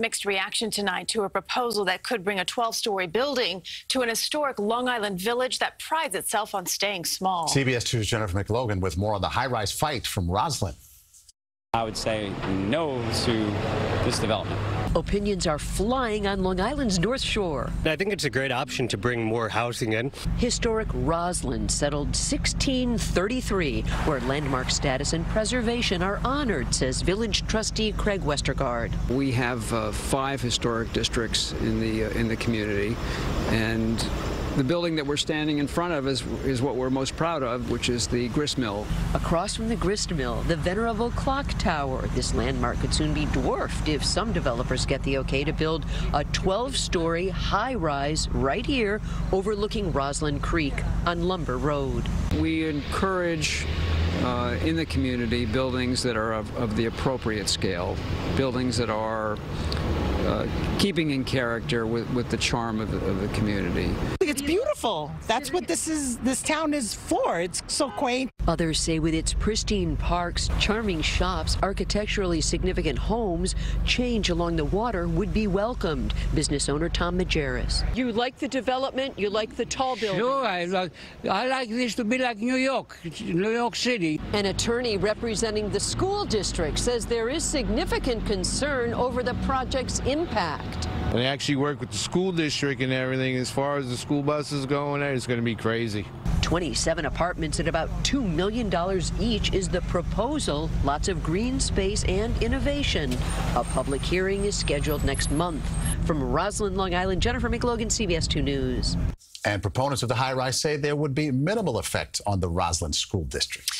Mixed reaction tonight to a proposal that could bring a 12 story building to an historic Long Island village that prides itself on staying small. CBS 2's Jennifer McLogan with more on the high rise fight from Roslyn. I would say no to this development. Opinions are flying on Long Island's North Shore. I think it's a great option to bring more housing in. Historic Roslyn settled 1633, where landmark status and preservation are honored, says village trustee Craig Westergaard. We have uh, five historic districts in the uh, in the community, and the building that we're standing in front of is, is what we're most proud of, which is the grist mill. Across from the grist mill, the venerable clock tower. This landmark could soon be dwarfed if some developers get the okay to build a 12-story high-rise right here overlooking Roslyn Creek on Lumber Road. We encourage uh, in the community buildings that are of, of the appropriate scale, buildings that are uh, keeping in character with, with the charm of the, of the community. Beautiful. That's what this is. This town is for. It's so quaint. Others say with its pristine parks, charming shops, architecturally significant homes, change along the water would be welcomed. Business owner Tom Majerus. You like the development? You like the tall buildings? Sure, I like, I like this to be like New York, New York City. An attorney representing the school district says there is significant concern over the project's impact. And they actually work with the school district and everything. As far as the school buses going it's going to be crazy. 27 apartments at about $2 million each is the proposal. Lots of green space and innovation. A public hearing is scheduled next month. From Roslyn, Long Island, Jennifer McLogan, CBS 2 News. And proponents of the high rise say there would be minimal effect on the Roslyn School District.